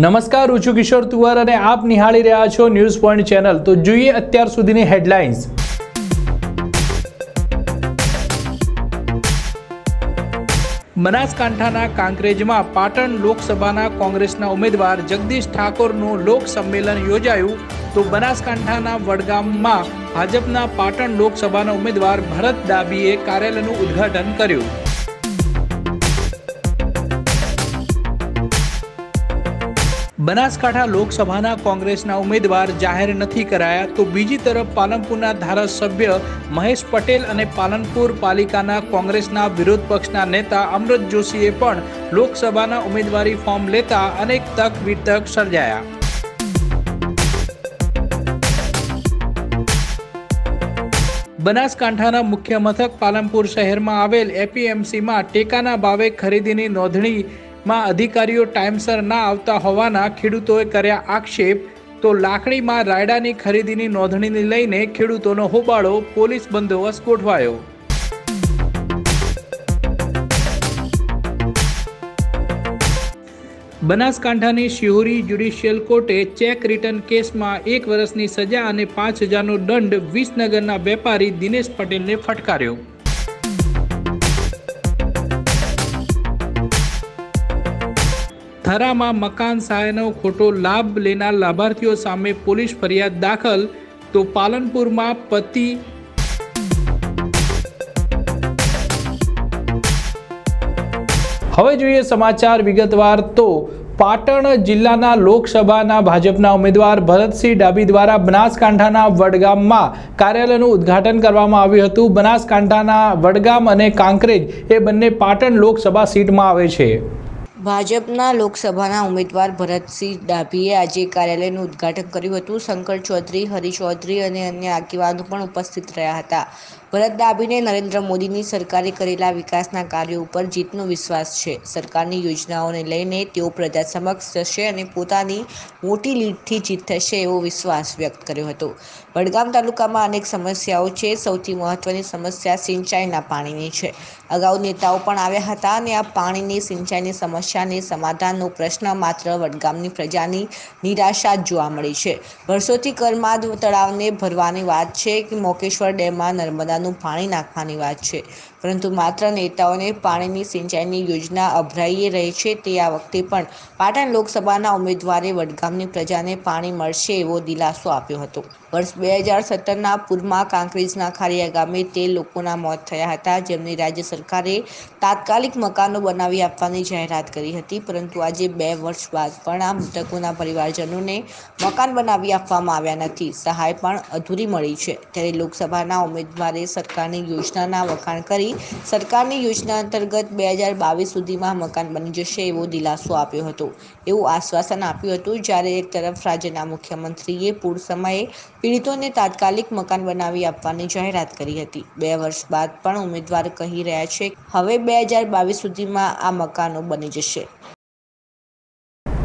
નમસ્કાર છું કિશોર તુવર અને આપ નિહાળી રહ્યા છો ન્યૂઝ પોઈન્ટ ચેનલ. તો જોઈએ અત્યાર સુધીની હેડલાઇન્સ. બનાસકાંઠાના કાંકરેજમાં પાટણ લોકસભાના કોંગ્રેસના ઉમેદવાર જગદીશ ઠાકોરનું લોક સંમેલન યોજાયું. તો બનાસકાંઠાના વડગામમાં ભાજપના પાટણ લોકસભાના ઉમેદવાર ભરત ડાબીએ કાર્યાલયનું ઉદ્ઘાટન કર્યું. બનાસકાંઠા લોકસભાના કોંગ્રેસના ઉમેદવાર જાહેર નથી કરાયા તો બીજી તરફ પાલનપુરના ધારાસભ્ય મહેશ પટેલ અને પાલનપુર પાલિકાના કોંગ્રેસના વિરોધ પક્ષના નેતા અમૃત જોશીએ પણ લોકસભાના ઉમેદવારી ફોર્મ લેતા અનેક તક વિતક સર્જાયા. બનાસકાંઠાના મુખ્ય મથક પાલનપુર શહેરમાં આવેલ એપીએમસીમાં ટેકાના ભાવે ખરીદીની નોંધણીમાં અધિકારીઓ ટાઈમસર ના આવતા હોવાના ખેડૂતોએ કર્યા આક્ષેપ, તો લાકડીમાં રાયડાની ખરીદીની નોંધણીને લઈને ખેડૂતોનો હોબાળો પોલીસ બંદોબસ્ત ગોઠવાયો. બનાસકાંઠાની શિહોરી જ્યુડિશિયલ કોર્ટે ચેક રિટર્ન કેસમાં એક વર્ષની સજા અને પાંચ હજારનો દંડ વિસનગરના વેપારી દિનેશ પટેલને ફટકાર્યો. થરામાં મકાન સહાયનો ખોટો લાભ લેનાર લાભાર્થીઓ સામે પોલીસ ફરિયાદ દાખલ, તો પાલનપુરમાં પતિ હવે જોઈએ સમાચાર વિગતવાર તો પાટણ જિલ્લાના લોકસભાના ભાજપના ઉમેદવાર ભરતસિંહ ડાબી દ્વારા બનાસકાંઠાના વડગામમાં કાર્યાલયનું ઉદ્ઘાટન કરવામાં આવ્યું હતું. બનાસકાંઠાના વડગામ અને કાંકરેજ એ બંને પાટણ લોકસભા સીટમાં આવે છે. ભાજપના લોકસભાના ઉમેદવાર ભરતસિંહ ડાભીએ આજે કાર્યાલયનું ઉદ્ઘાટન કર્યું હતું. શંકર ચૌધરી હરી ચૌધરી અને અન્ય આગેવાનો પણ ઉપસ્થિત રહ્યા હતા. ભરત ડાભીને નરેન્દ્ર મોદીની સરકારે કરેલા વિકાસના કાર્યો ઉપર જીતનો વિશ્વાસ છે. સરકારની યોજનાઓને લઈને તેઓ પ્રજા સમક્ષ જશે અને પોતાની મોટી લીડથી જીત થશે એવો વિશ્વાસ વ્યક્ત કર્યો હતો. વડગામ તાલુકામાં અનેક સમસ્યાઓ છે. સૌથી મહત્વની સમસ્યા સિંચાઈના પાણીની છે. અગાઉ નેતાઓ પણ આવ્યા હતા અને આ પાણીની સિંચાઈની સમસ્યાને સમાધાનનો પ્રશ્ન માત્ર વડગામની પ્રજાની નિરાશા જ જોવા મળી છે. વર્ષોથી કરમાદ તળાવને ભરવાની વાત છે કે મોકેશ્વર ડેમમાં નર્મદાનું પાણી નાખવાની વાત છે. પરંતુ માત્ર નેતાઓને પાણીની સિંચાઈની યોજના અભરાઈએ રહે છે તે આ વખતે પણ. પાટણ લોકસભાના ઉમેદવારે વડગામની પ્રજાને પાણી મળશે એવો દિલાસો આપ્યો હતો. વર્ષ બે હજાર સત્તરના પૂરમાં કાંકરેજના ખારિયા ગામે તે લોકોના મોત થયા હતા. જેમની રાજ્ય સરકારે તાત્કાલિક મકાનો બનાવી આપવાની જાહેરાત કરી હતી. પરંતુ આજે બે વર્ષ બાદ પણ આ મૃતકોના પરિવારજનોને મકાન બનાવી આપવામાં આવ્યા નથી. સહાય પણ અધૂરી મળી છે. ત્યારે લોકસભાના ઉમેદવારે સરકારની યોજનાના વખાણ કરી સરકારની યોજના અંતર્ગત બે હજાર બાવીસ સુધીમાં મકાન બની જશે એવો દિલાસો આપ્યો હતો. એવું આશ્વાસન આપ્યું હતું જ્યારે એક તરફ રાજ્યના મુખ્યમંત્રીએ પૂર સમયે પીડિતોને તાત્કાલિક મકાન બનાવી આપવાની જાહેરાત કરી હતી. બે વર્ષ બાદ પણ ઉમેદવાર કહી રહ્યા છે, હવે બે હજાર બાવીસ સુધીમાં આ મકાનો બની જશે.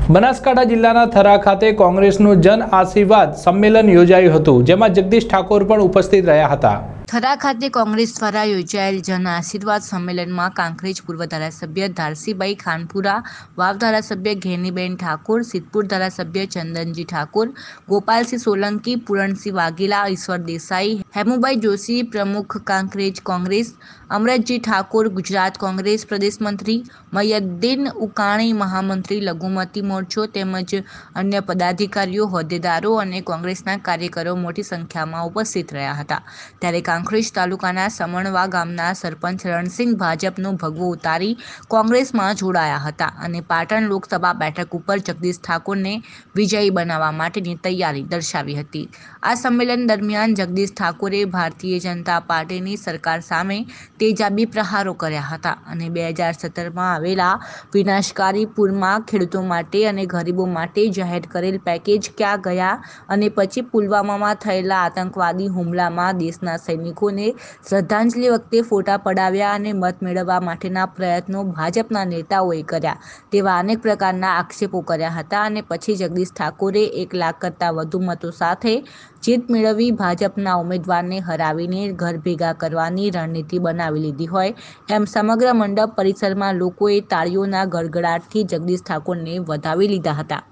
બનાસકાંઠા જિલ્લાના થરા ખાતે કોંગ્રેસનું જન આશીર્વાદ સંમેલન યોજાયું હતું, જેમાં જગદીશ ઠાકોર પણ ઉપસ્થિત રહ્યા હતા. થરા ખાતે કોંગ્રેસ દ્વારા યોજાયેલ જન આશીર્વાદ સંમેલનમાં કાંકરેજ પૂર્વ ધારાસભ્ય ધારસીભાઈ ખાનપુરા, વાવ ધારાસભ્ય ઘેનીબેન ઠાકોર, સિદ્ધપુર ધારાસભ્ય ચંદનજી ઠાકોર, ગોપાલસિંહ સોલંકી, પૂરણસિંહ વાઘેલા, ઈશ્વર દેસાઈ, હેમુભાઈ જોશી, પ્રમુખ કાંકરેજ કોંગ્રેસ અમરતજી ઠાકોર, ગુજરાત કોંગ્રેસ પ્રદેશ મંત્રી મૈયદ્દીન ઉકાણી, મહામંત્રી લઘુમતી મોરચો તેમજ અન્ય પદાધિકારીઓ, હોદ્દેદારો અને કોંગ્રેસના કાર્યકરો મોટી સંખ્યામાં ઉપસ્થિત રહ્યા હતા. ત્યારે કાંકરેજ તાલુકાના સમણવા ગામના સરપંચ રણસિંહ ભાજપનું ભગવો ઉતારી કોંગ્રેસમાં જોડાયા હતા અને પાટણ લોકસભા બેઠક ઉપર જગદીશ ઠાકોરને વિજયી બનાવવા માટેની તૈયારી દર્શાવી હતી. આ સંમેલન દરમિયાન જગદીશ ઠાકોરે ભારતીય જનતા પાર્ટીની સરકાર સામે તેજાબી પ્રહારો કર્યા હતા અને બે હજાર સત્તરમાં આવેલા વિનાશકારી પૂરમાં ખેડૂતો માટે અને ગરીબો માટે જાહેર કરેલ પેકેજ ક્યાં ગયા અને પછી પુલવામામાં થયેલા આતંકવાદી હુમલામાં દેશના સૈનિકોને શ્રદ્ધાંજલિ વખતે ફોટા પડાવ્યા અને મત મેળવવા માટેના પ્રયત્નો ભાજપના નેતાઓએ કર્યા તેવા અનેક પ્રકારના આક્ષેપો કર્યા હતા અને પછી જગદીશ ઠાકોરે એક લાખ કરતાં વધુ મતો સાથે જીત મેળવી ભાજપના ઉમેદવારને હરાવીને ઘર ભેગા કરવાની રણનીતિ બનાવી લીધી હોય. એમ સમગ્ર મંડપ પરિસરમાં લોકોએ તાળીઓના ગડગડાટથી જગદીશ ઠાકોરને વધાવી લીધા હતા.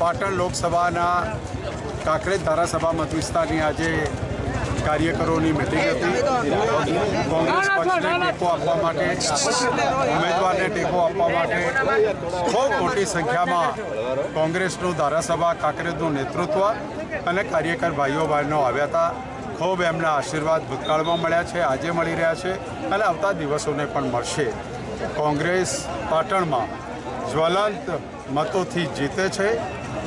પાટણ લોકસભાના કાંકરેજ ધારાસભા મત વિસ્તારની આજે કાર્યકરોની મિટિંગ હતી. કોંગ્રેસ પક્ષને ટેકો આપવા માટે, ઉમેદવારને ટેકો આપવા માટે ખૂબ મોટી સંખ્યામાં કોંગ્રેસનું ધારાસભા, કાંકરેજનું નેતૃત્વ અને કાર્યકર ભાઈઓ બહેનો આવ્યા હતા. ખૂબ એમના આશીર્વાદ ભૂતકાળમાં મળ્યા છે, આજે મળી રહ્યા છે અને આવતા દિવસોને પણ મળશે. કોંગ્રેસ પાટણમાં જ્વલંત મતોથી જીતે છે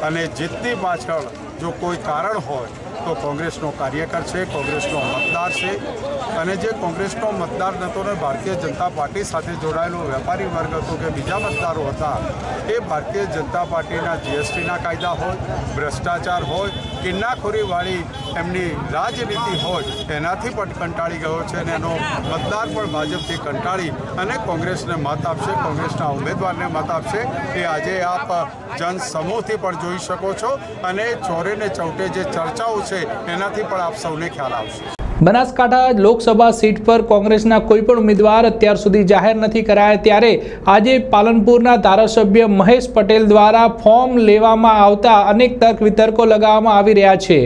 અને જીતની પાછળ જો કોઈ કારણ હોય તો કોંગ્રેસનો કાર્યકર છે, કોંગ્રેસનો મતદાર છે અને જે કોંગ્રેસનો મતદાર નહોતો ને ભારતીય જનતા પાર્ટી સાથે જોડાયેલો વેપારી વર્ગ હતો કે બીજા મતદારો હતા, એ ભારતીય જનતા પાર્ટીના જીએસટીના કાયદા હોય, ભ્રષ્ટાચાર હોય કિન્નાખોરીવાળી એમની રાજનીતિ હોય એનાથી પણ કંટાળી ગયો છે અને એનો મતદાર પણ ભાજપથી કંટાળી અને કોંગ્રેસને મત આપશે, કોંગ્રેસના ઉમેદવારને મત આપશે. એ આજે આપ જનસમૂહથી પણ જોઈ શકો છો અને ચોરે ને ચૌટે જે ચર્ચાઓ છે, એનાથી પણ આપ સૌને ખ્યાલ આવશે. બનાસકાંઠા લોકસભા સીટ પર કોંગ્રેસના કોઈપણ ઉમેદવાર અત્યાર સુધી જાહેર નથી કરાયા ત્યારે આજે પાલનપુરના ધારાસભ્ય મહેશ પટેલ દ્વારા ફોર્મ લેવામાં આવતા અનેક તર્ક વિતર્કો લગાવવામાં આવી રહ્યા છે.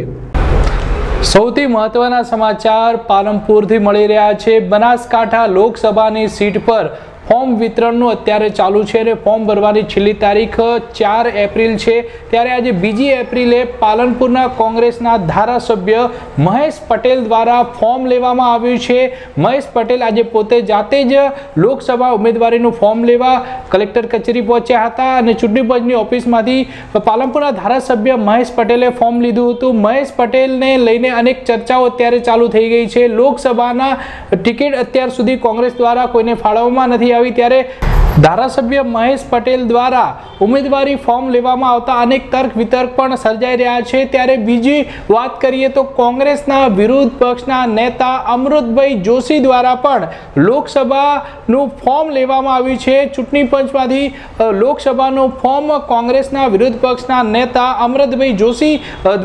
સૌથી મહત્વના સમાચાર પાલનપુરથી મળી રહ્યા છે. બનાસકાંઠા લોકસભાની સીટ પર ફોર્મ વિતરણનું અત્યારે ચાલુ છે અને ફોર્મ ભરવાની છેલ્લી તારીખ ચાર એપ્રિલ છે. ત્યારે આજે બીજી એપ્રિલે પાલનપુરના કોંગ્રેસના ધારાસભ્ય મહેશ પટેલ દ્વારા ફોર્મ લેવામાં આવ્યું છે. મહેશ પટેલ આજે પોતે જાતે જ લોકસભા ઉમેદવારીનું ફોર્મ લેવા કલેક્ટર કચેરી પહોંચ્યા હતા અને ચૂંટણી પંચની ઓફિસમાંથી પાલનપુરના ધારાસભ્ય મહેશ પટેલે ફોર્મ લીધું હતું. મહેશ પટેલને લઈને અનેક ચર્ચાઓ અત્યારે ચાલુ થઈ ગઈ છે. લોકસભાના ટિકિટ અત્યાર સુધી કોંગ્રેસ દ્વારા કોઈને ફાળવવામાં નથી આવી ત્યારે ધારાસભ્ય મહેશ પટેલ દ્વારા ઉમેદવારી ફોર્મ લેવામાં આવતા અનેક તર્ક વિતર્ક પણ સર્જાઈ રહ્યા છે. ત્યારે બીજી વાત કરીએ તો કોંગ્રેસના વિરોધ પક્ષના નેતા અમૃતભાઈ જોશી દ્વારા પણ લોકસભાનું ફોર્મ લેવામાં આવ્યું છે. ચૂંટણી પંચમાંથી લોકસભાનું ફોર્મ કોંગ્રેસના વિરોધ પક્ષના નેતા અમૃતભાઈ જોશી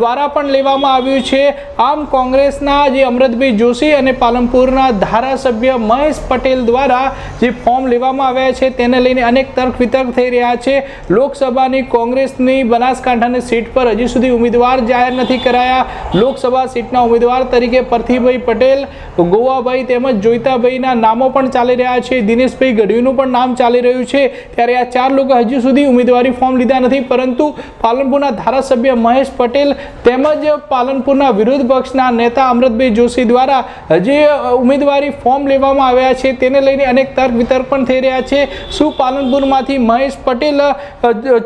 દ્વારા પણ લેવામાં આવ્યું છે. આમ કોંગ્રેસના જે અમૃતભાઈ જોશી અને પાલનપુરના ધારાસભ્ય મહેશ પટેલ દ્વારા જે ફોર્મ લેવામાં આવ્યા છે તેને લઈને અનેક તર્ક વિતર્ક થઈ રહ્યા છે. લોકસભાની કોંગ્રેસની બનાસકાંઠાની સીટ પર હજી સુધી ઉમેદવાર જાહેર નથી કરાયા. લોકસભા સીટના ઉમેદવાર તરીકે પરથીભાઈ પટેલ, ગોવાભાઈ તેમજ જોઈતાભાઈના નામો પણ ચાલી રહ્યા છે. દિનેશભાઈ ગઢવીનું પણ નામ ચાલી રહ્યું છે. ત્યારે આ ચાર લોકો હજી સુધી ઉમેદવારી ફોર્મ લીધા નથી. પરંતુ પાલનપુરના ધારાસભ્ય મહેશ પટેલ તેમજ પાલનપુરના વિરોધ પક્ષના નેતા અમૃતભાઈ જોશી દ્વારા જે ઉમેદવારી ફોર્મ લેવામાં આવ્યા છે. તેને લઈને અનેક તર્ક વિતર્ક પણ થઈ રહ્યા છે. શું પાલનપુરમાંથી મહેશ પટેલ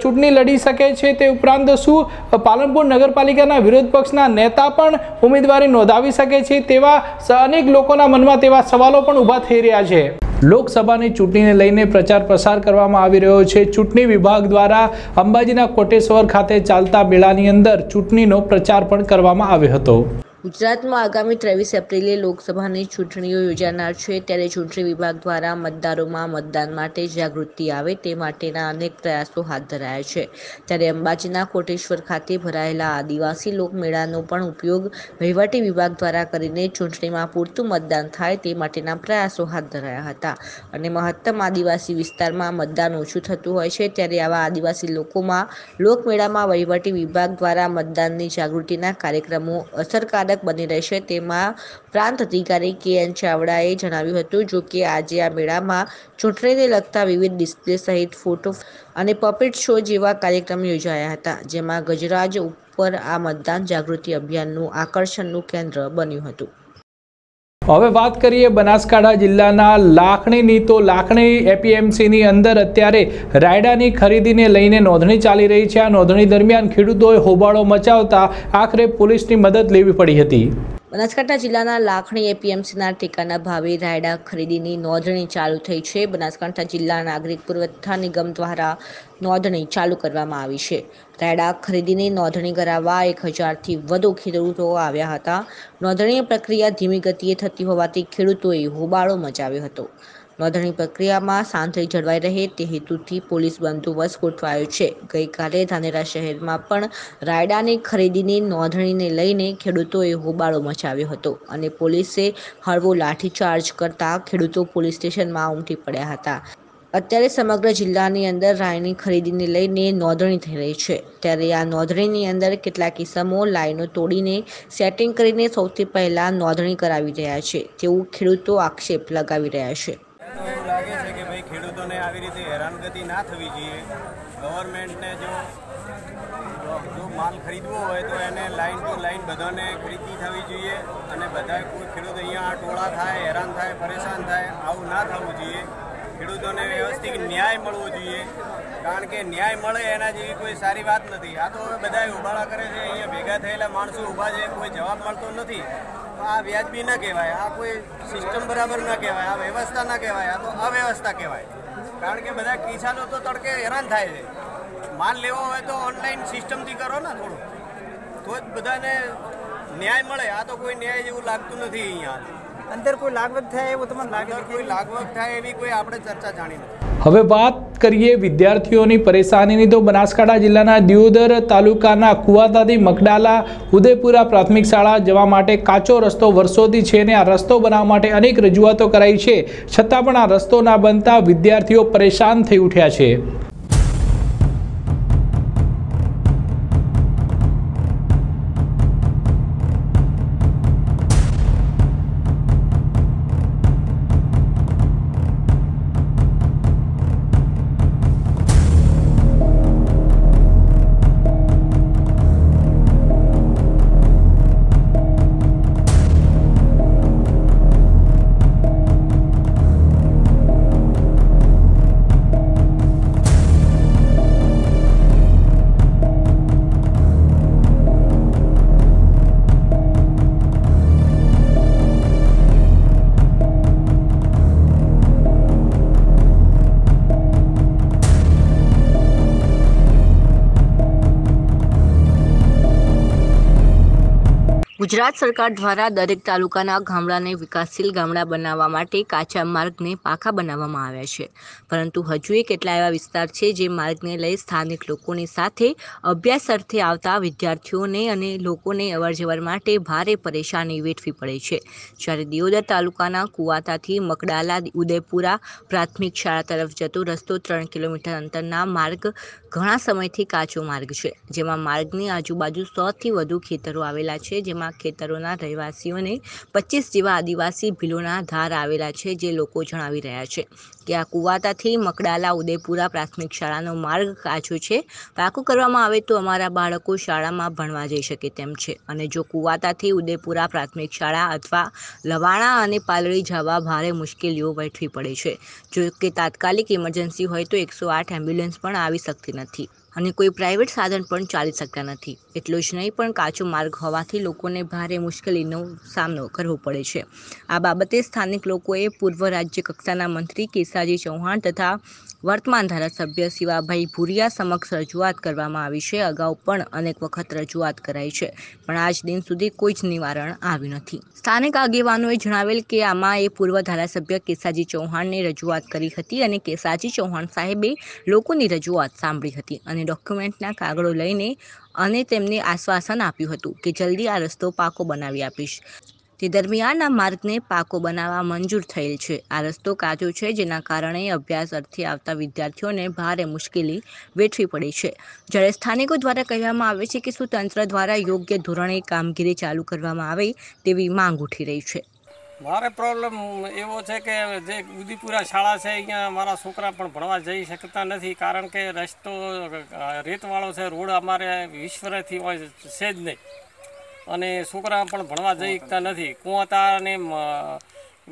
ચૂંટણી લડી શકે છે તે ઉપરાંત શું પાલનપુર નગરપાલિકાના વિરોધ પક્ષના નેતા પણ ઉમેદવારી નોંધાવી શકે છે તેવા અનેક લોકોના મનમાં તેવા સવાલો પણ ઊભા થઈ રહ્યા છે. લોકસભાની ચૂંટણીને લઈને પ્રચાર પ્રસાર કરવામાં આવી રહ્યો છે. ચૂંટણી વિભાગ દ્વારા અંબાજીના કોટેશ્વર ખાતે ચાલતા મેળાની અંદર ચૂંટણીનો પ્રચાર પણ કરવામાં આવ્યો હતો. ગુજરાતમાં આગામી ત્રેવીસ એપ્રિલે લોકસભાની ચૂંટણીઓ યોજાનાર છે, ત્યારે ચૂંટણી વિભાગ દ્વારા મતદારોમાં મતદાન માટે જાગૃતિ આવે તે માટેના અનેક પ્રયાસો હાથ ધરાયા છે. ત્યારે અંબાજીના કોટેશ્વર ખાતે ભરાયેલા આદિવાસી લોકમેળાનો પણ ઉપયોગ વહીવટી વિભાગ દ્વારા કરીને ચૂંટણીમાં પૂરતું મતદાન થાય તે માટેના પ્રયાસો હાથ ધરાયા હતા. અને મહત્તમ આદિવાસી વિસ્તારમાં મતદાન ઓછું થતું હોય છે, ત્યારે આવા આદિવાસી લોકોમાં લોકમેળામાં વહીવટી વિભાગ દ્વારા મતદાનની જાગૃતિના કાર્યક્રમો અસરકારક બની રહેશે. તેમાં પ્રાંત અધિકારી કે એન ચાવડાએ જણાવ્યું હતું, જો કે આજે આ મેળામાં ચૂંટણીને લગતા વિવિધ ડિસ્પ્લે સહિત ફોટો અને પપેટ શો જેવા કાર્યક્રમ યોજાયા હતા, જેમાં ગજરાજ ઉપર આ મતદાન જાગૃતિ અભિયાનનું આકર્ષણનું કેન્દ્ર બન્યું હતું. હવે વાત કરીએ બનાસકાંઠા જિલ્લાના લાખણીની. તો લાખણી એપીએમસીની અંદર અત્યારે રાયડાની ખરીદીને લઈને નોંધણી ચાલી રહી છે. આ નોંધણી દરમિયાન ખેડૂતોએ હોબાળો મચાવતા આખરે પોલીસની મદદ લેવી પડી હતી. બનાસકાંઠા જિલ્લાના લાખણી એપીએમસીના ટેકાના ભાવે રાયડા ખરીદીની નોંધણી ચાલુ થઈ છે. બનાસકાંઠા જિલ્લા નાગરિક પુરવઠા નિગમ દ્વારા નોંધણી ચાલુ કરવામાં આવી છે. રાયડા ખરીદીની નોંધણી કરાવવા એક હજારથી વધુ ખેડૂતો આવ્યા હતા. નોંધણી પ્રક્રિયા ધીમી ગતિએ થતી હોવાથી ખેડૂતોએ હોબાળો મચાવ્યો હતો. નોંધણી પ્રક્રિયામાં શાંતિ જળવાઈ રહે તે હેતુથી પોલીસ બંદોબસ્ત ગોઠવાયો છે. ગઈકાલે ધાનેરા શહેરમાં પણ રાયડાની ખરીદીની નોંધણીને લઈને ખેડૂતોએ હોબાળો મચાવ્યો હતો અને પોલીસે હળવો લાઠીચાર્જ કરતા ખેડૂતો પોલીસ સ્ટેશનમાં ઉમટી પડ્યા હતા. અત્યારે સમગ્ર જિલ્લાની અંદર રાયની ખરીદીને લઈને નોંધણી થઈ રહી છે. ત્યારે આ નોંધણીની અંદર કેટલાક કિસમો લાઈનો તોડીને સેટિંગ કરીને સૌથી પહેલા નોંધણી કરાવી રહ્યા છે. તેવું ખેડૂતો આક્ષેપ લગાવી રહ્યા છે. એવું ખેડૂતોને આવી રીતે હેરાનગતિ ના થવી જોઈએ. ગવર્મેન્ટને જો જો માલ ખરીદવો હોય તો એને લાઈન ટુ લાઈન બધાને ખરીદી થવી જોઈએ અને બધા કોઈ ખેડૂત અહીંયા ટોળા થાય, હેરાન થાય, પરેશાન થાય, આવું ના થવું જોઈએ. ખેડૂતોને વ્યવસ્થિત ન્યાય મળવો જોઈએ. કારણ કે ન્યાય મળે એના જેવી કોઈ સારી વાત નથી. આ તો હવે બધા ઉભાળા કરે છે. અહીંયા ભેગા થયેલા માણસો ઊભા છે. કોઈ જવાબ મળતો નથી. તો આ વ્યાજબી ન કહેવાય. આ કોઈ સિસ્ટમ બરાબર ન કહેવાય. આ વ્યવસ્થા ન કહેવાય. આ તો અવ્યવસ્થા કહેવાય. કારણ કે બધા કિસાનો તો તડકે હેરાન થાય છે. માલ લેવો હોય તો ઓનલાઈન સિસ્ટમથી કરો ને થોડું. તો જ બધાને ન્યાય મળે. આ તો કોઈ ન્યાય જેવું લાગતું નથી અહીંયા. અંદર કોઈ લાગવત થાય એવું તમને લાગે કોઈ લાગવત થાય એવી કોઈ આપણે ચર્ચા જાણી નથી. હવે વાત કરીએ વિદ્યાર્થીઓની પરેશાનીની તો બનાસકાંઠા જિલ્લાના દિયોદર તાલુકાના કુવાતાથી મકડાલા ઉદયપુરા પ્રાથમિક શાળા જવા માટે કાચો રસ્તો વર્ષોથી છે અને આ રસ્તો બનાવવા માટે અનેક રજૂઆતો કરાઈ છે. છતાં પણ આ રસ્તો ના બનતા વિદ્યાર્થીઓ પરેશાન થઈ ઉઠ્યા છે. ગુજરાત સરકાર દ્વારા દરેક તાલુકાના ગામડાને વિકાસશીલ ગામડા બનાવવા માટે કાચા માર્ગને પાકા બનાવવામાં આવ્યા છે. પરંતુ હજુ એ કેટલા એવા વિસ્તાર છે જે માર્ગને લઈ સ્થાનિક લોકોની સાથે અભ્યાસ અર્થે આવતા વિદ્યાર્થીઓને અને લોકોને અવરજવર માટે ભારે પરેશાની વેઠવી પડે છે. જ્યારે દિયોદર તાલુકાના કુવાતાથી મકડાલા, ઉદયપુરા પ્રાથમિક શાળા તરફ જતો રસ્તો ત્રણ કિલોમીટર અંતરના માર્ગ ઘણા સમયથી કાચો માર્ગ છે, જેમાં માર્ગની આજુબાજુ સોથી વધુ ખેતરો આવેલા છે, જેમાં ખેતરોના રહેવાસીઓને પચીસ જેવા આદિવાસી ભીલોના ધાર આવેલા છે, જે લોકો જણાવી રહ્યા છે કે આ કુવાતાથી મકડાલા ઉદયપુરા પ્રાથમિક શાળાનો માર્ગ કાચો છે. પાકું કરવામાં આવે તો અમારા બાળકો શાળામાં ભણવા જઈ શકે તેમ છે. અને જો કુવાતાથી ઉદયપુરા પ્રાથમિક શાળા અથવા લવાણા અને પાલડી જવા ભારે મુશ્કેલીઓ વેઠવી પડે છે. જો કે તાત્કાલિક ઇમરજન્સી હોય તો એકસો આઠ એમ્બ્યુલન્સ પણ આવી શકતી નથી. અને કોઈ પ્રાઇવેટ સાધન પણ ચાલી શકતા નથી. એટલું જ નહીં પણ કાચો માર્ગ હોવાથી લોકોને ભારે મુશ્કેલીનો સામનો કરવો પડે છે. આ બાબતે સ્થાનિક લોકોએ પૂર્વ રાજ્ય કક્ષાના મંત્રી કેસાજી ચૌહાણ તથા વર્તમાન ધારાસભ્ય શિવાભાઈ ભુરિયા સમક્ષ રજૂઆત કરવામાં આવી છે. અગાઉ પણ અનેક વખત રજૂઆત કરાઈ છે, પણ આજ દિન સુધી કોઈ જ નિવારણ આવ્યું નથી. સ્થાનિક આગેવાનોએ જણાવેલ કે આમાં એ પૂર્વ ધારાસભ્ય કેસાજી ચૌહાણને રજૂઆત કરી હતી અને કેસાજી ચૌહાણ સાહેબે લોકોની રજૂઆત સાંભળી હતી અને ડોક્યુમેન્ટના કાગળો લઈને અને તેમને આશ્વાસન આપ્યું હતું કે જલ્દી આ રસ્તો પાકો બનાવી આપીશ. તે દરમિયાન આ માર્ગને પાકો બનાવવા મંજૂર થયેલ છે. આ રસ્તો કાચો છે, જેના કારણે અભ્યાસ અર્થે આવતા વિદ્યાર્થીઓને ભારે મુશ્કેલી વેઠવી પડી છે. જ્યારે સ્થાનિકો દ્વારા કહેવામાં આવે છે કે શું તંત્ર દ્વારા યોગ્ય ધોરણે કામગીરી ચાલુ કરવામાં આવે તેવી માંગ ઉઠી રહી છે. મારે પ્રોબ્લેમ એવો છે કે જે ઉદીપુરા શાળા છે, અહીંયા મારા છોકરા પણ ભણવા જઈ શકતા નથી, કારણ કે રસ્તો રેતવાળો છે, રોડ અમારે ઈશ્વરથી હોય છે જ નહીં. અને છોકરા પણ ભણવા જઈ શકતા નથી. કુંવતા અને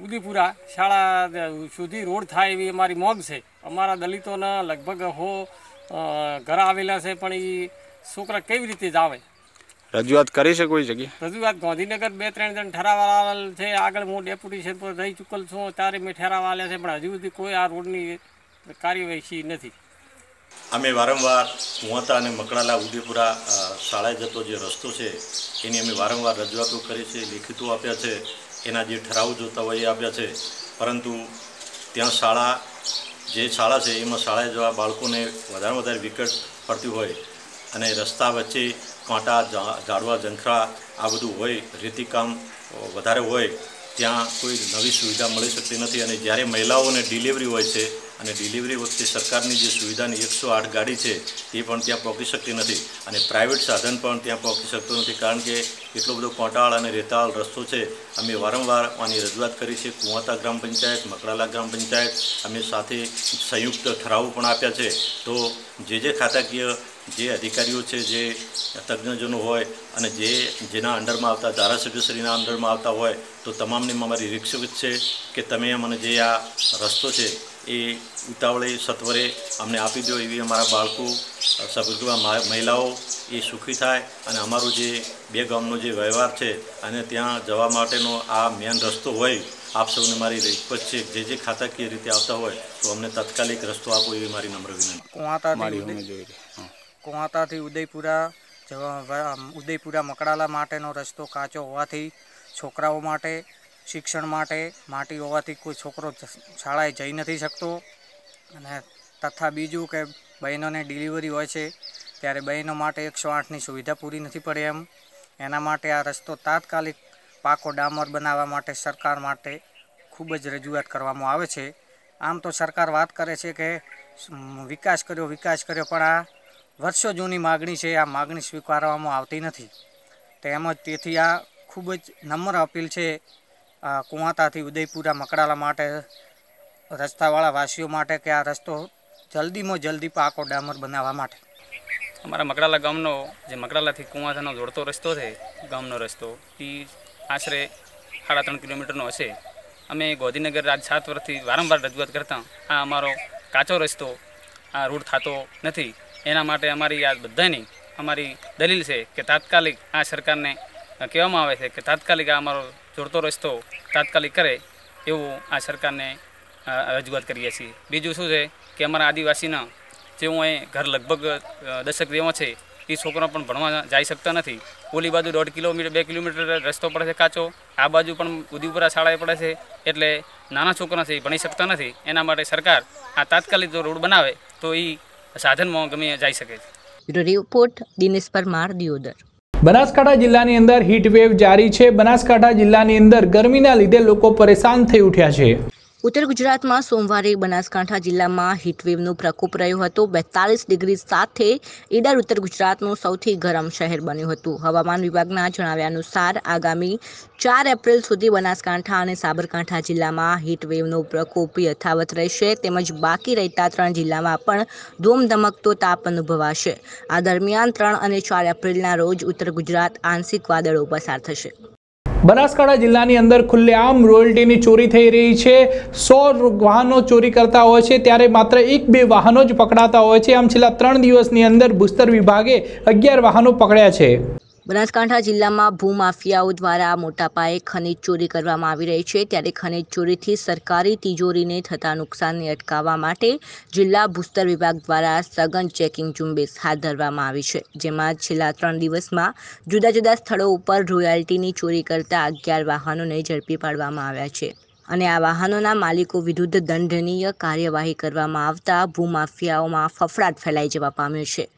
ઉદીપુરા શાળા સુધી રોડ થાય એવી અમારી મોગ છે. અમારા દલિતોના લગભગ હો ઘર આવેલા છે પણ એ છોકરા કેવી રીતે જ આવે રજૂઆત કરી છે કોઈ જગ્યાએ? રજૂઆત ગાંધીનગર બે ત્રણ જણ ઠરાવ આવેલ છે આગળ હું ડેપ્યુટેશન પર રહી ચૂકેલ છું ત્યારે મેં ઠરાવ આલ્યા છે પણ હજુ સુધી કોઈ આ રોડની કાર્યવાહી નથી. અમે વારંવાર કુંવતા અને મકડાલા ઉદયપુરા શાળાએ જતો જે રસ્તો છે, એની અમે વારંવાર રજૂઆતો કરી છે, લેખિતો આપ્યા છે, એના જે ઠરાવો જોતા હોય એ આપ્યા છે. પરંતુ ત્યાં શાળા, જે શાળા છે, એમાં શાળાએ જવા બાળકોને વધારે વધારે વિકટ પડતી હોય અને રસ્તા વચ્ચે કાંટા ઝાડવા, ઝંખરા આ બધું હોય રેતીકામ વધારે હોય, ત્યાં કોઈ નવી સુવિધા મળી શકતી નથી અને જ્યારે મહિલાઓને ડિલિવરી હોય છે અને ડિલિવરી વખતે સરકારની જે સુવિધાની એકસો આઠ ગાડી છે તે પણ ત્યાં પહોંચી શકતી નથી. અને પ્રાઇવેટ સાધન પણ ત્યાં પહોંચી શકતું નથી, કારણ કે એટલો બધો કોંટાળ અને રેતાળ રસ્તો છે. અમે વારંવાર આની રજૂઆત કરી છે. કુવાતા ગ્રામ પંચાયત મકડાલા ગ્રામ પંચાયત, અમે સાથે સંયુક્ત ઠરાવો પણ આપ્યા છે. તો જે જે ખાતાકીય જે અધિકારીઓ છે, જે તજ્ઞજનો હોય અને જે જેના અંડરમાં આવતા ધારાસભ્યશ્રીના અંડરમાં આવતા હોય, તો તમામને મારી રિક્ષિત છે કે તમે મને જે આ રસ્તો છે એ ઉતાવળે સત્વરે અમને આપી દો એવી અમારા બાળકો સગર્ભા મહિલાઓ એ સુખી થાય અને અમારો જે બે ગામનો જે વ્યવહાર છે અને ત્યાં જવા માટેનો આ મેન રસ્તો હોય આપ સૌને મારી રિક્વેસ્ટ છે જે જે ખાતાકીય રીતે આવતા હોય તો અમને તાત્કાલિક રસ્તો આપો એવી મારી નમ્ર વિનંતી. કુવાતાથી ઉદય કુવાતાથી ઉદયપુરા જવા ઉદયપુરા મકડાલા માટેનો રસ્તો કાચો હોવાથી છોકરાઓ માટે શિક્ષણ માટે માટી હોવાથી કોઈ છોકરો શાળાએ જઈ નથી શકતો. અને તથા બીજું કે બહેનોને ડિલિવરી હોય છે, ત્યારે બહેનો માટે એકસો આઠની સુવિધા પૂરી નથી પડે એમ. એના માટે આ રસ્તો તાત્કાલિક પાકો ડામર બનાવવા માટે સરકાર માટે ખૂબ જ રજૂઆત કરવામાં આવે છે. આમ તો સરકાર વાત કરે છે કે વિકાસ કર્યો વિકાસ કર્યો, પણ આ વર્ષો જૂની માગણી છે, આ માગણી સ્વીકારવામાં આવતી નથી. તેમજ તેથી આ ખૂબ જ નમ્ર અપીલ છે કુવાતાથી ઉદયપુરા મકડાલા માટે, રસ્તાવાળા વાસીઓ માટે કે આ રસ્તો જલ્દીમાં જલ્દી પાકો ડામર બનાવવા માટે? અમારા મકડાલા ગામનો, જે મકડાલાથી કુવાતાનો જોડતો રસ્તો છે, ગામનો રસ્તો એ આશરે સાડા ત્રણ કિલોમીટરનો હશે. અમે ગોધીનગર આજ સાત વર્ષથી વારંવાર રજૂઆત કરતા, આ અમારો કાચો રસ્તો, આ રૂટ થતો નથી. એના માટે અમારી આ બધાની અમારી દલીલ છે કે તાત્કાલિક આ સરકારને કહેવામાં આવે છે કે તાત્કાલિક આ અમારો જોડતો રસ્તો તાત્કાલિક કરે એવું આ સરકારને રજૂઆત કરીએ છીએ. બીજું શું છે કે અમારા આદિવાસીના જેઓ અહીં ઘર લગભગ દશક જેવા છે, એ છોકરા પણ ભણવા જઈ શકતા નથી. ઓલી બાજુ દોઢ કિલોમીટર, બે કિલોમીટર રસ્તો પડે છે કાચો, આ બાજુ પણ ઉદીપુરા શાળાએ પડે છે, એટલે નાના છોકરા છે એ ભણી શકતા નથી. એના માટે સરકાર આ તાત્કાલિક જો રોડ બનાવે તો એ સાધનમાં ગમે જઈ શકે છે. રિપોર્ટ દિનેશ પરમાર, દિયોદર. બનાસકાંઠા જિલ્લાની અંદર હીટવેવ જારી છે. બનાસકાંઠા જિલ્લાની અંદર ગરમીના લીધે લોકો પરેશાન થઈ ઉઠ્યા છે. ઉત્તર ગુજરાતમાં સોમવારે બનાસકાંઠા જિલ્લામાં હીટવેવનો પ્રકોપ રહ્યો હતો. બેતાલીસ ડિગ્રી સાથે ઈડર ઉત્તર ગુજરાતનું સૌથી ગરમ શહેર બન્યું હતું. હવામાન વિભાગના જણાવ્યા અનુસાર, આગામી ચાર એપ્રિલ સુધી બનાસકાંઠા અને સાબરકાંઠા જિલ્લામાં હીટવેવનો પ્રકોપ યથાવત રહેશે. તેમજ બાકી રહેતા ત્રણ જિલ્લામાં પણ ધૂમધમકતો તાપ અનુભવાશે. આ દરમિયાન ત્રણ અને ચાર એપ્રિલના રોજ ઉત્તર ગુજરાત આંશિક વાદળો પસાર થશે. બનાસકાંઠા જિલ્લાની અંદર ખુલ્લેઆમ રોયલ્ટીની ચોરી થઈ રહી છે. સો વાહનો ચોરી કરતા હોય છે, ત્યારે માત્ર એક બે વાહનો જ પકડાતા હોય છે. આમ છેલ્લા ત્રણ દિવસની અંદર ભૂસ્તર વિભાગે અગિયાર વાહનો પકડ્યા છે. બનાસકાંઠા જિલ્લામાં ભૂમાફિયાઓ દ્વારા મોટા પાયે ખનીજ ચોરી કરવામાં આવી રહી છે. ત્યારે ખનીજ ચોરીથી સરકારી તિજોરીને થતા નુકસાનને અટકાવવા માટે જિલ્લા ભૂસ્તર વિભાગ દ્વારા સઘન ચેકિંગ ઝુંબેશ હાથ ધરવામાં આવી છે, જેમાં છેલ્લા ત્રણ દિવસમાં જુદા જુદા સ્થળો ઉપર રોયલ્ટીની ચોરી કરતા અગિયાર વાહનોને ઝડપી પાડવામાં આવ્યા છે. અને આ વાહનોના માલિકો વિરુદ્ધ દંડનીય કાર્યવાહી કરવામાં આવતા ભૂમાફિયાઓમાં ફફડાટ ફેલાઈ જવા પામ્યો છે.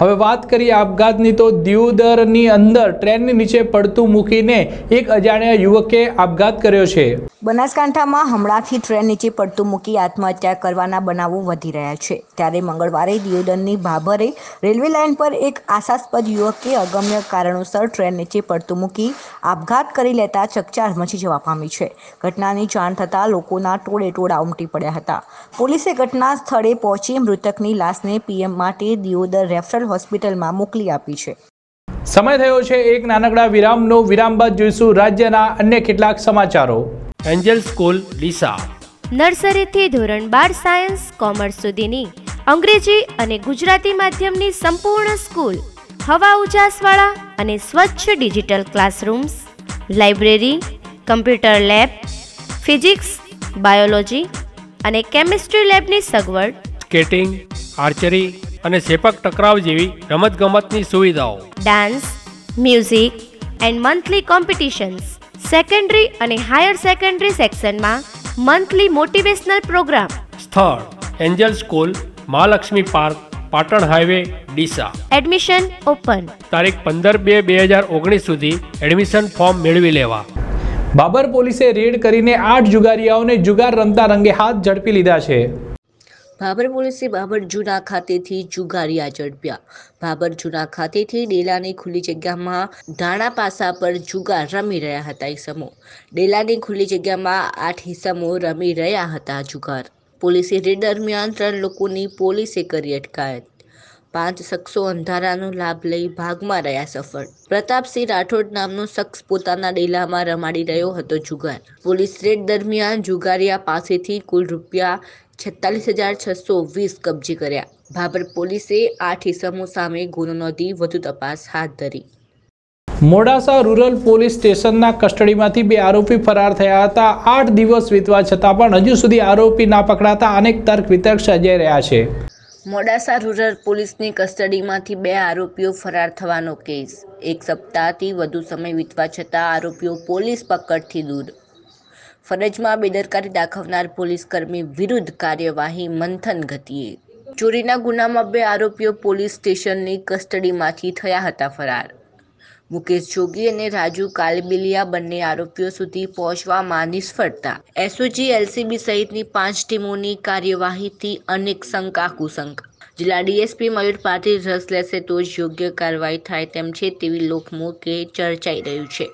હવે વાત કરીએ આપઘાતની તો દિયોદરની અંદર ટ્રેનની નીચે પડતું મૂકીને એક અજાણ્યા યુવકે આપઘાત કર્યો છે. બનાસકાંઠામાં હમણાંથી ટ્રેન નીચે પડતું મૂકી આત્મહત્યા કરવાના બનાવો વધી રહ્યા છે. ત્યારે મંગળવારે દિયોદરની ભાભરે રેલવે લાઇન પર એક આશાસ્પદ યુવકે અગમ્ય કારણોસર ટ્રેન નીચે પડતું મૂકી આપઘાત કરી લેતા ચકચાર મચી જવા પામી છે. ઘટનાની જાણ થતાં લોકોના ટોળે ટોળા ઉમટી પડ્યા હતા. પોલીસે ઘટના સ્થળે પહોંચી મૃતકની લાશને પીએમ માટે દિયોદર રેફરલ હોસ્પિટલમાં મોકલી આપી છે. સમય થયો છે એક નાનકડા વિરામનો. વિરામ બાદ જોઈશું રાજ્યના અન્ય કેટલાક સમાચારો. Angel school Deesa. નર્સરીથી ધોરણ બાર સાયન્સ કોમર્સ સુધીની અંગ્રેજી અને ગુજરાતી માધ્યમની સંપૂર્ણ સ્કૂલ હવા ઉજાસવાળા અને સ્વચ્છ digital classrooms library computer lab physics biology અને કેમિસ્ટ્રી લેબની સગવડ સ્કેટિંગ આર્ચરી અને સેપક ટકરાવ જેવી રમતગમતની સુવિધાઓ. Dance music and monthly competitions secondary અને હાયર સેકન્ડરી સેક્શનમાં મંથલી મોટિવેશનલ પ્રોગ્રામ સ્થળ angel school Mahalaxmi park Patan highway Deesa. Admission open તારીખ પંદર બે બે હજાર ઓગણીસ સુધી એડમિશન ફોર્મ મેળવી લેવા. બાબર પોલીસે રેડ કરીને આઠ જુગારીયાઓને જુગાર રમતા રંગે હાથ ઝડપી લીધા છે. ભાભર પોલીસે ભાભર જૂના ખાતેથી જુગારિયા ઝડપ્યા ભાભર જૂના ખાતેથી ડેલાની ખુલ્લી જગ્યામાં ધાણા પાસા પર જુગાર રમી રહ્યા હતા ઈસમો ડેલાની ખુલ્લી જગ્યામાં આઠ ઈસમો રમી રહ્યા હતા જુગાર. પોલીસે રેડ દરમિયાન ત્રણ લોકોની પોલીસે કરી અટકાયત. પાંચ શખ્સો અંધારાનો લાભ લઈ ભાગમાં રહ્યા સફળ. પ્રતાપસિંહ રાઠોડ નામનો શખ્સ પોતાના ડેલામાં રમાડી રહ્યો હતો જુગાર. પોલીસ રેડ દરમિયાન જુગારિયા પાસેથી કુલ રૂપિયા છેતાલીસ હજાર છસો વીસ કબજે કર્યા. ભાભર પોલીસે આઠ ઇસમો સામે ગુનો નોંધી વધુ તપાસ હાથ ધરી. મોડાસા રૂરલ પોલીસ સ્ટેશનના કસ્ટડીમાંથી બે આરોપી ફરાર થયા હતા. આઠ દિવસ વીતવા છતાં પણ હજુ સુધી આરોપી ના પકડાતા અનેક તર્ક વિતર્ક સર્જાઈ રહ્યા છે. મોડાસા રૂરલ પોલીસની કસ્ટડીમાંથી બે આરોપીઓ ફરાર થવાનો કેસ. એક સપ્તાહથી વધુ સમય વીતવા છતાં આરોપીઓ પોલીસ પકડથી દૂર. ફરજમાં બેદરકારી દાખવનાર પોલીસકર્મી વિરુદ્ધ કાર્યવાહી મંથન ગતિએ. ચોરીના ગુનામાં બે આરોપીઓ પોલીસ સ્ટેશનની કસ્ટડીમાંથી થયા હતા ફરાર. મુકેશ જોગી અને રાજુ કાલબિલિયા બંને આરોપીઓ સુધી પહોંચવામાં નિષ્ફળતા. એસઓજી, એલસીબી સહિતની પાંચ ટીમોની કાર્યવાહીથી અનેક શંકા, કુશંક. જિલ્લા ડીએસપી મયુર પાટીલ રસ લેશે તો જ યોગ્ય કાર્યવાહી થાય તેમ છે તેવી લોકમુખે ચર્ચાઈ રહ્યું છે.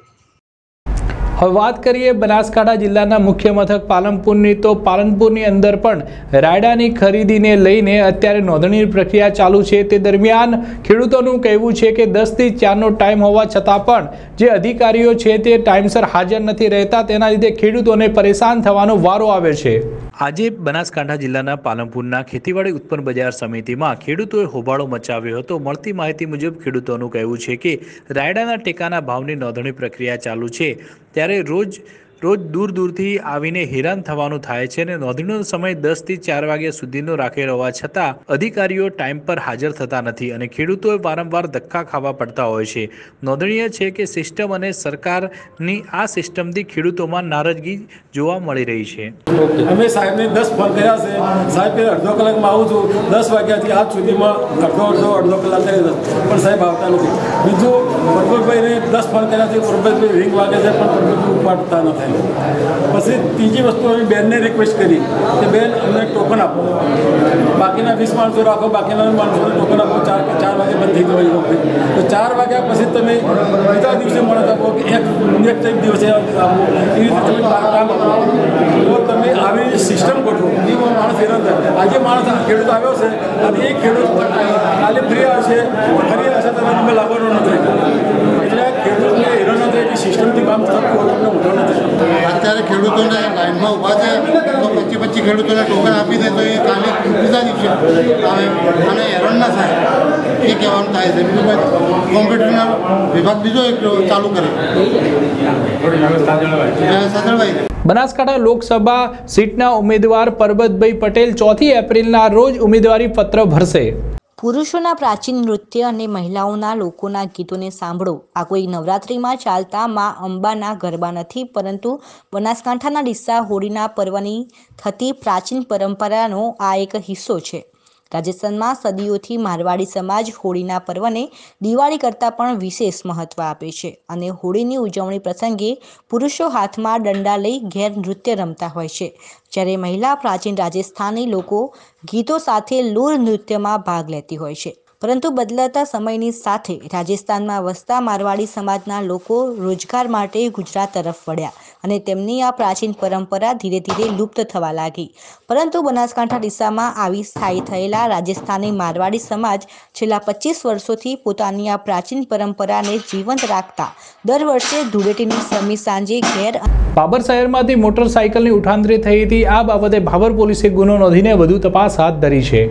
હવે વાત કરીએ બનાસકાંઠા જિલ્લાના મુખ્ય મથક પાલનપુરની. તો પાલનપુરની અંદર પણ રાયડાની ખરીદીને લઈને અત્યારે નોંધણીની પ્રક્રિયા ચાલુ છે. તે દરમિયાન ખેડૂતોનું કહેવું છે કે દસથી ચારનો ટાઈમ હોવા છતાં પણ જે અધિકારીઓ છે તે ટાઈમસર હાજર નથી રહેતા. તેના લીધે ખેડૂતોને પરેશાન થવાનો વારો આવે છે. આજે બનાસકાંઠા જિલ્લાના પાલનપુરના ખેતીવાડી ઉત્પન્ન બજાર સમિતિમાં ખેડૂતોએ હોબાળો મચાવ્યો હતો. મળતી માહિતી મુજબ ખેડૂતોનું કહેવું છે કે રાયડાના ટેકાના ભાવની નોંધણી પ્રક્રિયા ચાલુ છે. ત્યારે રોજ રોજ દૂર દૂરથી આવીને હેરાન થવાનું થાય છે અને નોંધણીનો સમય દસથી ચાર વાગ્યા સુધીનો રાખેલ હોવા છતાં અધિકારીઓ ટાઈમ પર હાજર થતા નથી અને ખેડૂતોએ વારંવાર ધક્કા ખાવા પડતા હોય છે. નોંધનીય છે કે સિસ્ટમ અને સરકારની આ સિસ્ટમથી ખેડૂતોમાં નારાજગી જોવા મળી રહી છે. અમે સાહેબને દસ ફોન કર્યા છે. સાહેબ અડધો કલાકમાં આવું છું. દસ વાગ્યાથી આજ સુધીમાં અડધો અડધો અડધો કલાક પણ સાહેબ, આવતા નથી. બીજું, પ્રફુલભાઈને દસ ફોન કર્યા છે. પ્રફુલભાઈ રિંગ વાગે છે, પણ પ્રફુલભાઈ ઉપાડતા નથી. પછી ત્રીજી વસ્તુ અમે બેનને રિક્વેસ્ટ કરી કે બેન, અમને ટોકન આપો. બાકીના વીસ માણસો રાખો, બાકીના માણસોને ટોકન આપો. ચાર ચાર વાગે બંધ થઈ ગયો તો ચાર વાગ્યા પછી તમે બીજા દિવસે મળત આપો કે એક એક એક દિવસે આપો એ રીતે તમે કામ આપો તો તમે આવી સિસ્ટમ ગોઠવો. એ માણસ હેરાન થાય. આજે માણસ ખેડૂત આવ્યો છે અને એ ખેડૂત કાલે ફ્રી આવશે ફરી આવશે તો તમે લાવવાનો નથી એટલે ખેડૂતને હેરાન ન થાય કે સિસ્ટમથી કામ થતું હોય તમને ઊંધો નથી અત્યારે ખેડૂતોને લાઈનમાં ઊભા છે, તો પચીસ પચીસ ખેડૂતોને ટોકન આપી દે તો એ કાલે બીજા દિવસે આવે અને હેરાન ના થાય એ કહેવાનું થાય છે. બીજું કંઈ કોમ્પ્યુટરના વિભાગ બીજો એક ચાલુ કરે. સાજળભાઈ બનાસકાંઠા લોકસભા સીટના ઉમેદવાર પરબતભાઈ પટેલ ચોથી એપ્રિલના રોજ ઉમેદવારી પત્ર ભરશે. પુરુષોના પ્રાચીન નૃત્ય અને મહિલાઓના લોકોના ગીતોને સાંભળો. આ કોઈ નવરાત્રિમાં ચાલતા મા અંબાના ગરબા નથી, પરંતુ બનાસકાંઠાના ડિસ્સા હોળીના પર્વની થતી પ્રાચીન પરંપરાનો આ એક હિસ્સો છે. રાજસ્થાનમાં સદીઓથી મારવાડી સમાજ હોળીના પર્વને દિવાળી કરતાં પણ વિશેષ મહત્ત્વ આપે છે અને હોળીની ઉજવણી પ્રસંગે પુરુષો હાથમાં દંડા લઈ ઘેર નૃત્ય રમતા હોય છે. જ્યારે મહિલા પ્રાચીન રાજસ્થાની લોકો ગીતો સાથે લૂર નૃત્યમાં ભાગ લેતી હોય છે. પરંતુ બદલાતા સમયની સાથે રાજસ્થાનમાં વસતા મારવાડી સમાજના લોકો રોજગાર માટે ગુજરાત તરફ વળ્યા. અને તેમની આ પ્રાચીન પરંપરા ધીરે ધીરે લુપ્ત થવા લાગી. પરંતુ બનાસકાંઠા દિશામાં આવી સ્થાયી થયેલા રાજસ્થાની મારવાડી સમાજ છેલ્લા પચીસ વર્ષોથી પોતાની આ પ્રાચીન પરંપરાને જીવંત રાખતા દર વર્ષે ધૂળેટીની સમી સાંજે ઘેર બાબર શહેરમાંથી મોટરસાયકલની ઉઠાંતરી થઈ હતી. આ બાબતે ભાબર પોલીસે ગુનો નોંધીને વધુ તપાસ હાથ ધરી છે.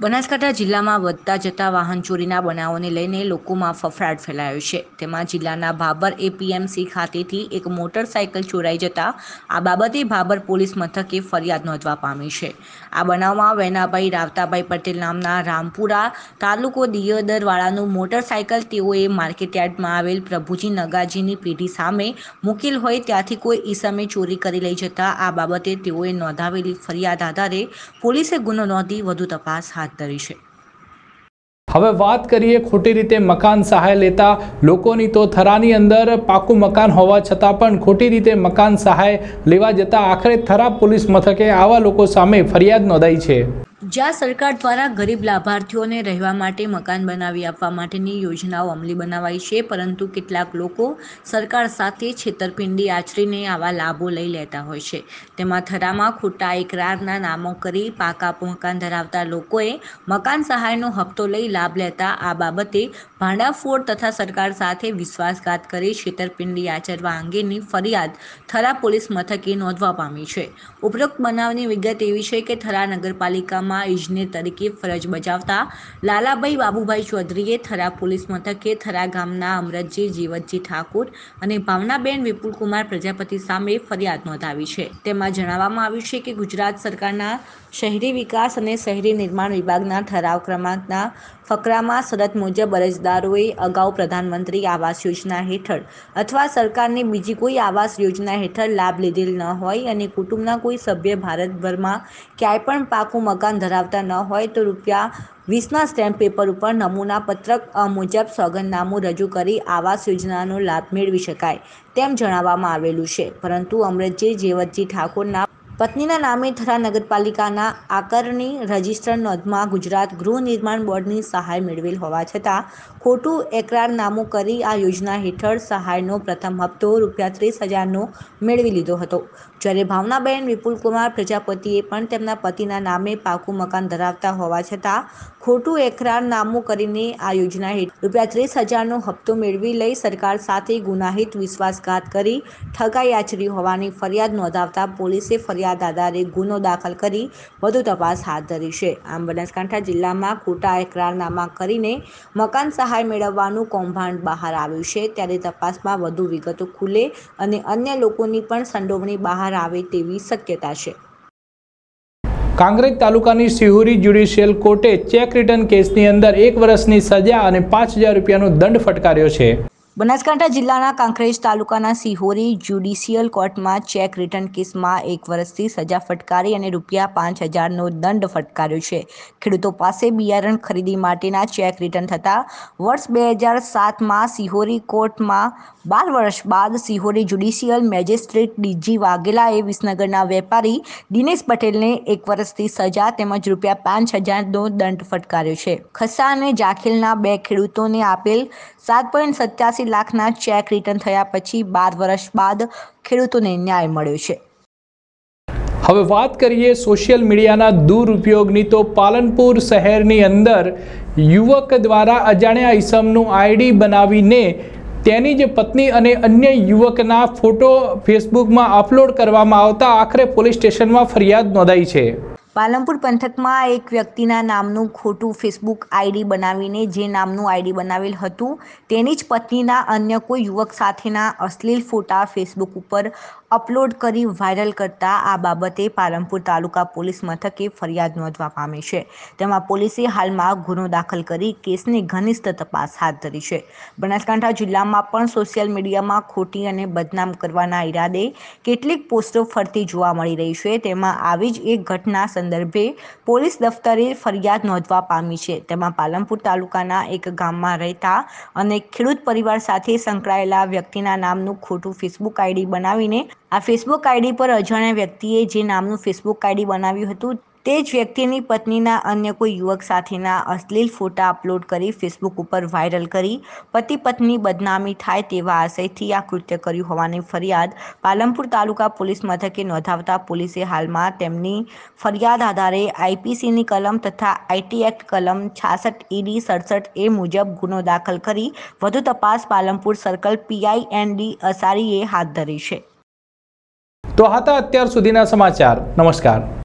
બનાસકાંઠા જિલ્લામાં વધતા જતા વાહન ચોરીના બનાવોને લઈને લોકોમાં ફફડાટ ફેલાયો છે. તેમાં જિલ્લાના ભાબર એપીએમસી ખાતેથી એક મોટરસાયકલ ચોરાઈ જતા આ બાબતે ભાબર પોલીસ મથકે ફરિયાદ નોંધવા પામી છે. આ બનાવમાં વેનાભાઈ રાવતાભાઈ પટેલ નામના રામપુરા તાલુકો દિયોદરવાળાનું મોટરસાયકલ તેઓએ માર્કેટયાર્ડમાં આવેલ પ્રભુજી નગાજીની પેઢી સામે મૂકેલ હોય ત્યાંથી કોઈ ઈસમે ચોરી કરી લઈ જતા આ બાબતે તેઓએ નોંધાવેલી ફરિયાદ આધારે પોલીસે ગુનો નોંધી વધુ તપાસ હાથ ધરી છે. હવે વાત કરીએ ખોટી રીતે મકાન સહાય લેતા લોકોની તો થરાની અંદર પાકું મકાન હોવા છતાં પણ ખોટી રીતે મકાન સહાય લેવા જતાં આખરે થરા પોલીસ મથકે આવા લોકો સામે ફરિયાદ નોંધાઈ છે. જ્યાં સરકાર દ્વારા ગરીબ લાભાર્થીઓને રહેવા માટે મકાન બનાવી આપવા માટેની યોજનાઓ અમલી બનાવાઈ છે, પરંતુ કેટલાક લોકો સરકાર સાથે છેતરપિંડી આચરીને આવા લાભો લઈ લેતા હોય છે. તેમાં થરામાં ખોટા એકરારના નામો કરી પાકા મકાન ધરાવતા લોકોએ મકાન સહાયનો હપ્તો લઈ લાભ લેતા આ બાબતે ભાંડાફોડ તથા સરકાર સાથે વિશ્વાસઘાત કરી છેતરપિંડી આચરવા અંગેની ફરિયાદ થરા પોલીસ મથકે નોંધવા પામી છે. ઉપરોક્ત બનાવની વિગત એવી છે કે થરા નગરપાલિકામાં ઇજનેર તરીકે ફરજ બજાવતા લાલાભાઈ બાબુભાઈ ચૌધરીએ થરા પોલીસ મથકે થરા ગામના અમરતજી, જીવતજી ઠાકોર અને ભાવનાબેન વિપુલકુમાર પ્રજાપતિ સામે ફરિયાદ નોંધાવી છે. તેમાં જણાવવામાં આવ્યું છે કે ગુજરાત સરકારના શહેરી વિકાસ અને શહેરી નિર્માણ વિભાગના ઠરાવ ક્રમાંકના ફકરામાં શરત મુજબ અરજદારોએ અગાઉ પ્રધાનમંત્રી આવાસ યોજના હેઠળ અથવા સરકારની બીજી કોઈ આવાસ યોજના હેઠળ લાભ લીધેલ ન હોય અને કુટુંબના કોઈ સભ્ય ભારતભરમાં ક્યાંય પણ પાકું મકાન ધરાવતા ન હોય તો રૂપિયા વીસના સ્ટેમ્પ પેપર ઉપર નમૂના પત્રક મુજબ સોગંદનામું રજૂ કરી આવાસ યોજનાનો લાભ મેળવી શકાય તેમ જણાવવામાં આવેલું છે. પરંતુ અમરતજી જેવતજી ઠાકોરના પત્નીના નામે થરા નગરપાલિકાના આકરણી રજિસ્ટર નોંધમાં ગુજરાત ગૃહ નિર્માણ બોર્ડની સહાય મેળવેલ હોવા છતાં, ખોટું એકરારનામું કરી આ યોજના હેઠળ સહાયનો પ્રથમ હપ્તો રૂપિયા ત્રીસ હજારનો મેળવી લીધો હતો. જ્યારે ભાવનાબેન વિપુલકુમાર પ્રજાપતિએ પણ તેમના પતિના નામે પાકું મકાન ધરાવતા હોવા છતાં ખોટું એકરારનામું કરીને આ યોજના હેઠળ રૂપિયા ત્રીસ હજારનો હપ્તો મેળવી લઈ સરકાર સાથે ગુનાહિત વિશ્વાસઘાત કરી ઠગાઈ આચરી હોવાની ફરિયાદ નોંધાવતા પોલીસે ફરિયાદ આધારે ગુનો દાખલ કરી વધુ તપાસ હાથ ધરી છે. આમ બનાસકાંઠા જિલ્લામાં ખોટા એકરારનામા કરીને મકાન સહાય મેળવવાનું કૌભાંડ બહાર આવ્યું છે. ત્યારે તપાસમાં વધુ વિગતો ખુલે અને અન્ય લોકોની પણ સંડોવણી બહાર આવે તેવી શક્યતા છે. કાંગ્રેજ તાલુકાની સિહોરી જ્યુડિશિયલ કોર્ટે ચેક રિટર્ન કેસની અંદર એક વર્ષની સજા અને પાંચ હજાર રૂપિયાનો દંડ ફટકાર્યો છે. બનાસકાંઠા જિલ્લાના કાંકરેજ તાલુકાના સિહોરી જ્યુડિશિયલ કોર્ટમાં ચેક રિટર્ન કેસમાં એક વર્ષથી સજા ફટકારી અને રૂપિયા પાંચ હજારનો દંડ ફટકાર્યો છે. ખેડૂતો પાસે બિયારણ ખરીદી માટેના ચેક રિટર્ન થતાં વર્ષ બે હજાર સાતમાં સિહોરી કોર્ટમાં બાર વર્ષ બાદ સિહોરી જ્યુડિશિયલ મેજિસ્ટ્રેટ ડીજી વાઘેલાએ વિસનગરના વેપારી દિનેશ પટેલને એક વર્ષથી સજા તેમજ રૂપિયા પાંચ હજારનો દંડ ફટકાર્યો છે. ખસ્સા અને જાખેલના બે ખેડૂતોને આપેલ સાત પોઈન્ટ સત્યાસી લાખના ચેક રિટર્ન થયા પછી બાર વર્ષ બાદ ખેડૂતોને ન્યાય મળ્યો છે. હવે વાત કરીએ સોશિયલ મીડિયાના દુરુપયોગની તો પાલનપુર શહેરની અંદર યુવક દ્વારા અજાણ્યા ઇસમનું આઈડી બનાવીને તેની જે પત્ની અને અન્ય યુવકના ફોટો ફેસબુકમાં અપલોડ કરવામાં આવતા આખરે પોલીસ સ્ટેશનમાં ફરિયાદ નોંધાઈ છે. પાલનપુર પંથકમાં એક વ્યક્તિના નામનું ખોટું ફેસબુક આઈડી બનાવીને જે નામનું આઈડી બનાવેલ હતું, તેની જ પત્નીના અન્ય કોઈ યુવક સાથેના અશ્લીલ ફોટા ફેસબુક ઉપર અપલોડ કરી વાયરલ કરતા આ બાબતે પાલનપુર તાલુકા પોલીસ મથકે ફરિયાદ નોંધવા પામી છે. તેમાં પોલીસે હાલમાં ગુનો દાખલ કરી કેસની ઘનિષ્ઠ તપાસ હાથ ધરી છે. બનાસકાંઠા જિલ્લામાં પણ સોશિયલ મીડિયામાં ખોટી અને બદનામ કરવાના ઈરાદે કેટલીક પોસ્ટો ફરતી જોવા મળી રહી છે. તેમાં આવી જ એક ઘટના સંદર્ભે પોલીસ દફતરે ફરિયાદ નોંધવા પામી છે. તેમાં પાલનપુર તાલુકાના એક ગામમાં રહેતા અને ખેડૂત પરિવાર સાથે સંકળાયેલા વ્યક્તિના નામનું ખોટું ફેસબુક આઈડી બનાવીને આ ફેસબુક આઈડી પર અજાણ્યા વ્યક્તિએ જે નામનું ફેસબુક આઈડી બનાવ્યું હતું, તે જ વ્યક્તિની પત્નીના અન્ય કોઈ યુવક સાથેના અશ્લીલ ફોટા અપલોડ કરી ફેસબુક ઉપર વાયરલ કરી, પતિ પત્ની બદનામી થાય તેવા આશયથી આ કૃત્ય કર્યું હોવાની ફરિયાદ પાલનપુર તાલુકા પોલીસ મથકે નોંધાવતા પોલીસે હાલમાં તેમની ફરિયાદ આધારે આઈપીસીની કલમ તથા આઈટી એક્ટ કલમ છાસઠ ઈડી સડસઠ એ મુજબ ગુનો દાખલ કરી વધુ તપાસ Palanpur circle PI N D અસારીએ હાથ ધરી છે. તો હતા અત્યાર સુધીના સમાચાર. નમસ્કાર.